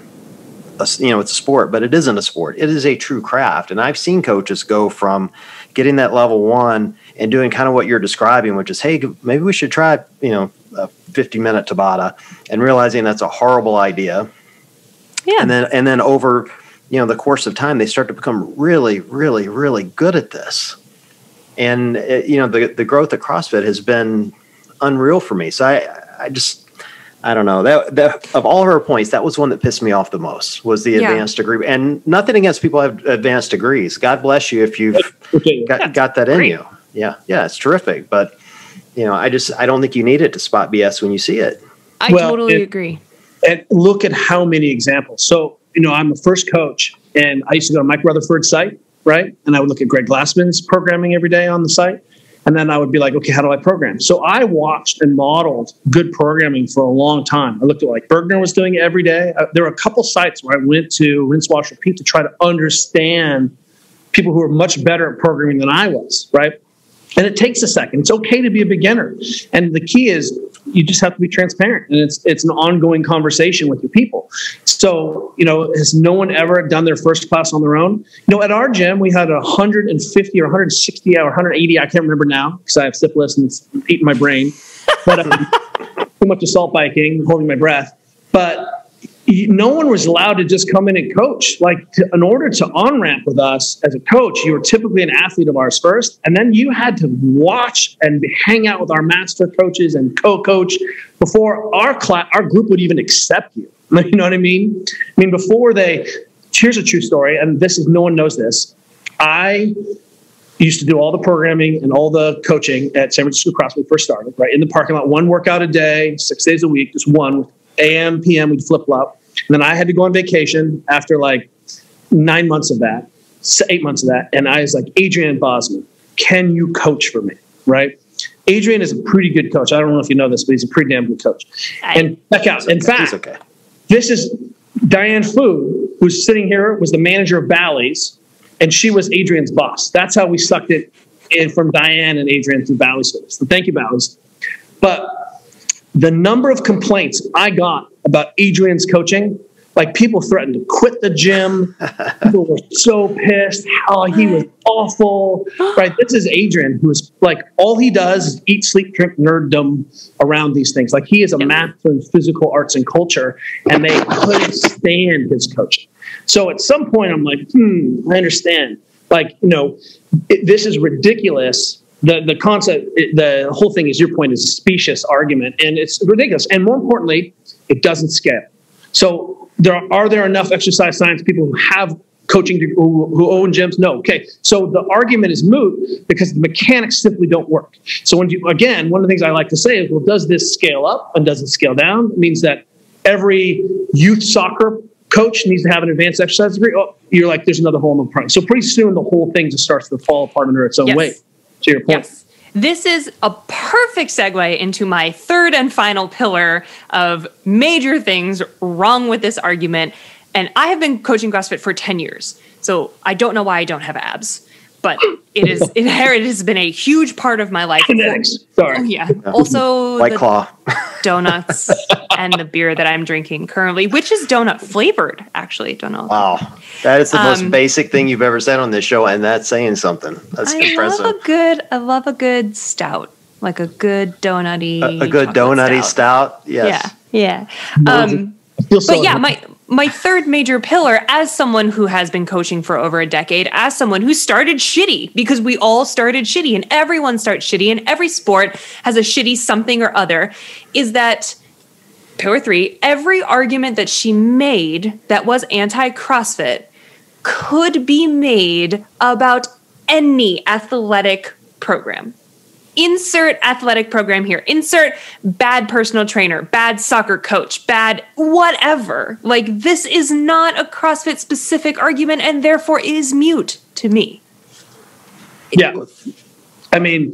a, you know it's a sport, but it isn't a sport. It is a true craft, and I've seen coaches go from getting that level one and doing kind of what you're describing, which is, hey, maybe we should try you know a 50 minute Tabata, and realizing that's a horrible idea, Yeah. and then and then over you know the course of time they start to become really really really good at this and uh, you know the the growth of CrossFit has been unreal for me so I I just I don't know that that of all her points that was one that pissed me off the most was the Yeah. advanced degree and nothing against people who have advanced degrees God bless you if you've Okay. got, got that in great. you yeah yeah it's terrific but you know I just I don't think you need it to spot BS when you see it I Well, totally it- agree. and look at how many examples. So, you know, I'm a first coach, and I used to go to Mike Rutherford's site, right? And I would look at Greg Glassman's programming every day on the site. And then I would be like, okay, how do I program? So I watched and modeled good programming for a long time. I looked at like Burgener was doing it every day. Uh, there were a couple sites where I went to rinse, wash, repeat to try to understand people who are much better at programming than I was, right? And it takes a second. It's okay to be a beginner. And the key is you just have to be transparent and it's it's an ongoing conversation with your people. So, you know, has no one ever done their first class on their own? You know, at our gym, we had a 150 or 160 or 180, I can't remember now because I have syphilis and it's eating my brain. But um, too much assault biking, holding my breath. But no one was allowed to just come in and coach. Like, to, in order to on ramp with us as a coach, you were typically an athlete of ours first, and then you had to watch and hang out with our master coaches and co-coach before our class, our group would even accept you. You know what I mean? I mean, before they. Here's a true story, and this is no one knows this. I used to do all the programming and all the coaching at San Francisco Cross when we first started, right? In the parking lot, one workout a day, six days a week, just one. AM, PM, we'd flip flop. And then I had to go on vacation after like nine months of that, eight months of that. And I was like, Adrian Bozman, can you coach for me? Right? Adrian is a pretty good coach. I don't know if you know this, but he's a pretty damn good coach. And check out, in He's fact, okay this is Diane Fu, who's sitting here, was the manager of Bally's, and she was Adrian's boss. That's how we sucked it in from Diane and Adrian through Bally's. So thank you, Bally's. But the number of complaints I got about Adrian's coaching, like people threatened to quit the gym. people were so pissed. Oh, he was awful. Right. This is Adrian, who's like all he does is eat, sleep, drink, nerddom around these things. Like he is a Yep. master in physical arts and culture, and they couldn't stand his coaching. So at some point, I'm like, hmm, I understand. Like, you know, it, this is ridiculous. The the concept, it, the whole thing is your point is a specious argument, and it's ridiculous. And more importantly, it doesn't scale. So there are, are there enough exercise science people who have coaching who, who own gyms? No. Okay. So the argument is moot because the mechanics simply don't work. So when you again, one of the things I like to say is, well, does this scale up and does it scale down? It means that every youth soccer coach needs to have an advanced exercise degree. Oh, you're like, there's another hole in the front. So pretty soon the whole thing just starts to fall apart under its own Yes. weight. To your point. Yes. This is a perfect segue into my third and final pillar of major things wrong with this argument. And I have been coaching CrossFit for 10 years. So I don't know why I don't have abs, but it is it, it has been a huge part of my life. Genetics. Sorry. Oh, yeah. Also, White the Claw. donuts and the beer that I'm drinking currently, which is donut flavored, actually. Don't know. Wow, that is the most Um, basic thing you've ever said on this show, and that's saying something. That's I impressive. love a good I love a good stout. Like a good donutty A, a good donutty stout. Yes. Yeah. Yeah. Um I feel so but yeah, my my third major pillar as someone who has been coaching for over a decade, as someone who started shitty, because we all started shitty and everyone starts shitty and every sport has a shitty something or other, is that pillar three, every argument that she made that was anti CrossFit could be made about any athletic program insert athletic program here, insert bad personal trainer, bad soccer coach, bad whatever. Like, this is not a CrossFit specific argument and therefore is mute to me. Yeah. I mean,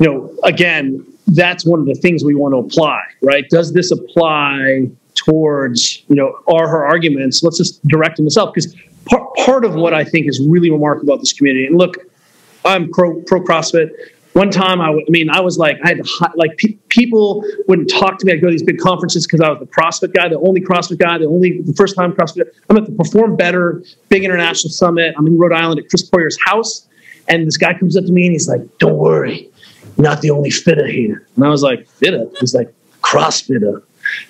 you know, again, that's one of the things we want to apply, right? Does this apply towards, you know, are her arguments? Let's just direct them myself because part, part of what I think is really remarkable about this community, and look, I'm pro pro CrossFit one time I, I mean, I was like, I had to, like, pe- people wouldn't talk to me. I'd go to these big conferences because I was the CrossFit guy, the only CrossFit guy, the only, the first time CrossFit. I'm at the Perform Better big international summit. I'm in Rhode Island at Chris Poirier's house. And this guy comes up to me and he's like, don't worry, you're not the only fitter here. And I was like, fitter? He's like, CrossFitter.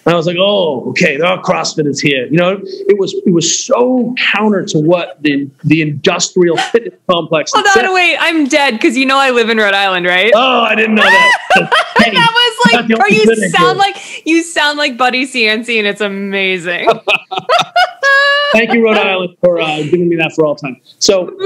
And I was like, oh, okay, oh, CrossFit is here. You know, it was it was so counter to what the the industrial fitness complex. Hold on, wait, I'm dead because you know I live in Rhode Island, right? Oh, I didn't know that. hey, that was like, or you sound like you sound like Buddy Cianci, and it's amazing. Thank you, Rhode Island, for uh, giving me that for all time. So,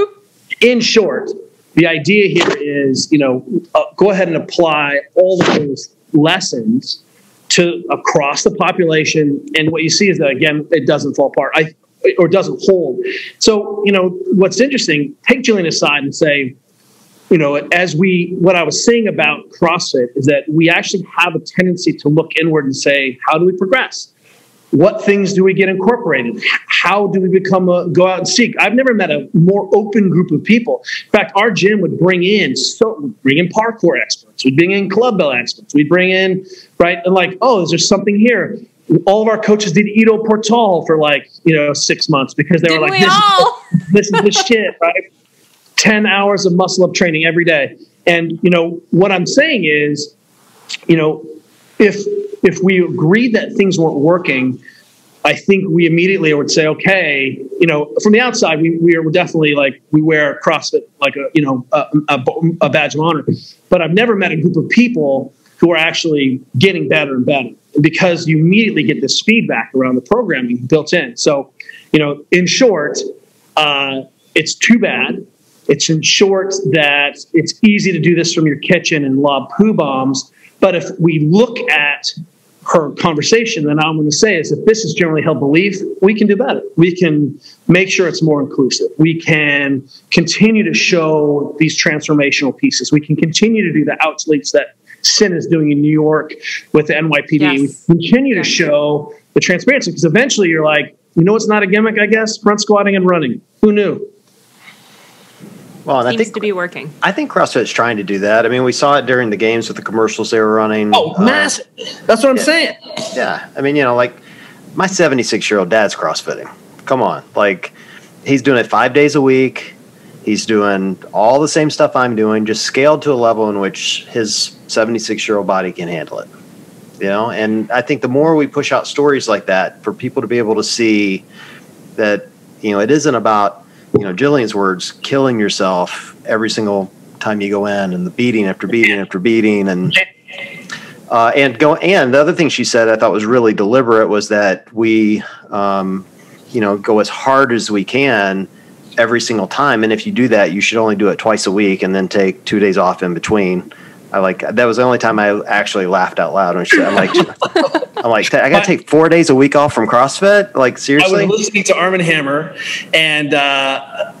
in short, the idea here is, you know, uh, go ahead and apply all of those lessons to across the population. And what you see is that again, it doesn't fall apart. I or doesn't hold. So, you know, what's interesting, take Jillian aside and say, you know, as we, what I was saying about CrossFit is that we actually have a tendency to look inward and say, how do we progress? What things do we get incorporated? How do we become a go out and seek? I've never met a more open group of people. In fact, our gym would bring in so bring in parkour experts, we'd bring in club bell experts, we'd bring in right and like, oh, is there something here? All of our coaches did Ido Portal for like you know six months because they Didn't were like, we this, is, this is the shit, right? Ten hours of muscle up training every day, and you know what I'm saying is, you know, if if we agreed that things weren't working, I think we immediately would say, okay, you know, from the outside, we, we are definitely like, we wear CrossFit like a, you know, a, a, a badge of honor. But I've never met a group of people who are actually getting better and better because you immediately get this feedback around the programming built in. So, you know, in short, uh, it's too bad. It's in short that it's easy to do this from your kitchen and lob poo bombs. But if we look at her conversation, then I'm going to say is if this is generally held belief, we can do better. We can make sure it's more inclusive. We can continue to show these transformational pieces. We can continue to do the outreach that Sin is doing in New York with the NYPD. Yes. We continue to show the transparency because eventually you're like, you know, it's not a gimmick, I guess. Front squatting and running. Who knew? Well, and I think to be working. I think CrossFit's trying to do that. I mean, we saw it during the games with the commercials they were running. Oh, Uh, massive. That's what I'm saying. Yeah, I mean, you know, like my 76 year old dad's CrossFitting. Come on, like he's doing it five days a week. He's doing all the same stuff I'm doing, just scaled to a level in which his 76 year old body can handle it. You know, and I think the more we push out stories like that for people to be able to see that, you know, it isn't about, you know, Jillian's words, killing yourself every single time you go in and the beating after beating after beating and uh, and go and the other thing she said I thought was really deliberate was that we um, you know go as hard as we can every single time and if you do that you should only do it twice a week and then take two days off in between I like that was the only time I actually laughed out loud when she I'm like I'm like I gotta take four days a week off from CrossFit like seriously, I was listening to Arm and Hammer, and uh,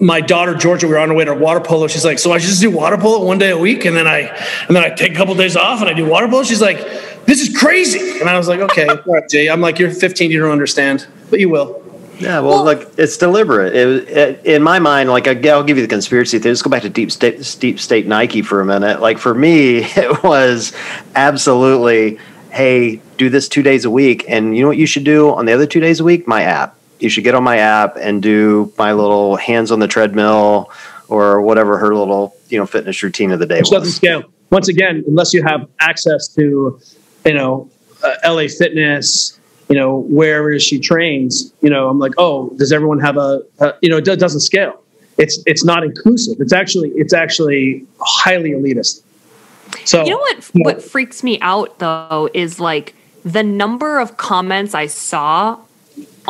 my daughter Georgia, we were on our way to water polo. She's like, "So I should just do water polo one day a week, and then I and then I take a couple days off and I do water polo." She's like, "This is crazy," and I was like, "Okay, all right, Jay." I'm like, "You're 15, you don't understand, but you will." Yeah, well, look, it's deliberate. It, it, in my mind, like I, I'll give you the conspiracy theory. Let's go back to deep state, deep state Nike for a minute. Like for me, it was absolutely, hey, do this two days a week, and you know what you should do on the other two days a week? My app. You should get on my app and do my little hands on the treadmill or whatever her little you know fitness routine of the day Which doesn't was. scale. Once again, unless you have access to, you know, uh, LA Fitness you know, wherever she trains, you know, I'm like, oh, does everyone have a, a you know, it doesn't scale. It's it's not inclusive. It's actually it's actually highly elitist. So you know what? You know, what freaks me out though is like the number of comments I saw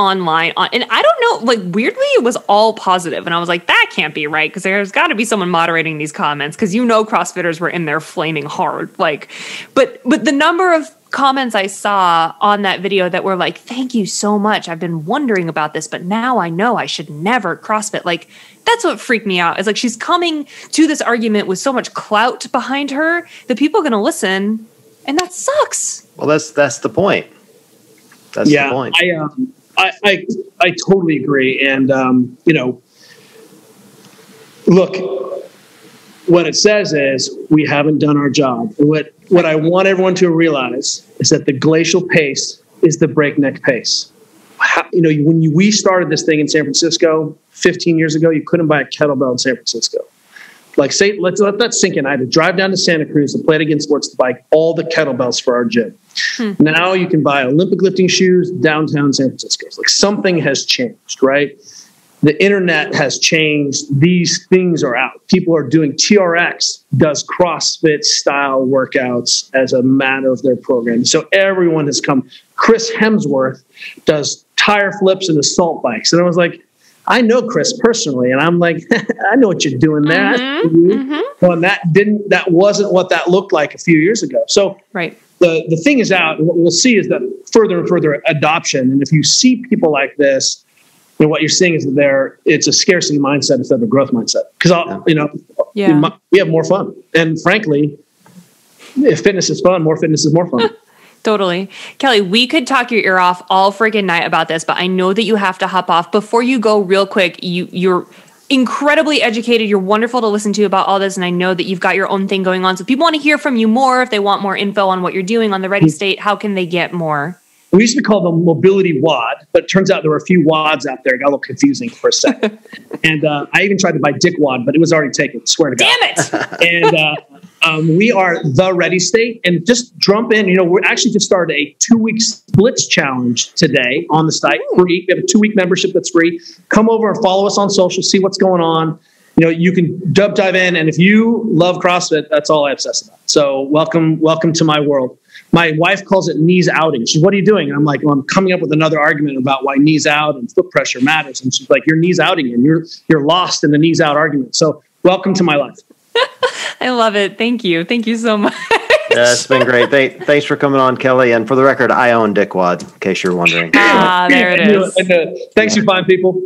online on, and I don't know, like weirdly it was all positive and I was like that can't be right because there's got to be someone moderating these comments because you know crossfitters were in there flaming hard like but but the number of comments I saw on that video that were like thank you so much I've been wondering about this but now I know I should never crossfit like that's what freaked me out. It's like she's coming to this argument with so much clout behind her that people are going to listen, and that sucks. Well, that's that's the point. That's yeah, the point. I, um, I, I, I totally agree. And, um, you know, look, what it says is we haven't done our job. What, what I want everyone to realize is that the glacial pace is the breakneck pace. How, you know, when you, we started this thing in San Francisco 15 years ago, you couldn't buy a kettlebell in San Francisco. Like, say, let's let that sink in. I had to drive down to Santa Cruz to Play It Again Sports to buy all the kettlebells for our gym. Hmm. Now you can buy Olympic lifting shoes downtown San Francisco. It's like something has changed, right? The internet has changed. These things are out. People are doing TRX does CrossFit style workouts as a matter of their program. So everyone has come. Chris Hemsworth does tire flips and assault bikes. And I was like, I know Chris personally, and I'm like, I know what you're doing there. Mm-hmm, mm-hmm. Well, that didn't that wasn't what that looked like a few years ago. So right. The, the thing is out, and what we'll see is that further and further adoption. And if you see people like this, you know, what you're seeing is that there it's a scarcity mindset instead of a growth mindset. Because yeah. you know, yeah. we have more fun. And frankly, if fitness is fun, more fitness is more fun. Totally. Kelly, we could talk your ear off all freaking night about this, but I know that you have to hop off. Before you go, real quick, you you're incredibly educated. You're wonderful to listen to about all this. And I know that you've got your own thing going on. So if people want to hear from you more, if they want more info on what you're doing on the Ready State, how can they get more? We used to call them mobility WOD, but it turns out there were a few wads out there. It got a little confusing for a second. and uh, I even tried to buy Dick wad, but it was already taken. Swear to God. Damn it! and uh, um, we are the Ready State, and just jump in. You know, we're actually just started a two-week splits challenge today on the site. Free. We have a two-week membership that's free. Come over and follow us on social. See what's going on. You know, you can dub dive in, and if you love CrossFit, that's all I obsess about. So, welcome, welcome to my world. My wife calls it knees outing. She's, "What are you doing?" And I'm like, "Well, I'm coming up with another argument about why knees out and foot pressure matters." And she's like, "You're knees outing, and you're you're lost in the knees out argument." So, welcome to my life. I love it. Thank you. Thank you so much. yeah, it's been great. Th- thanks for coming on, Kelly. And for the record, I own Dickwad, in case you're wondering. Ah, there it is. Thanks, you fine people.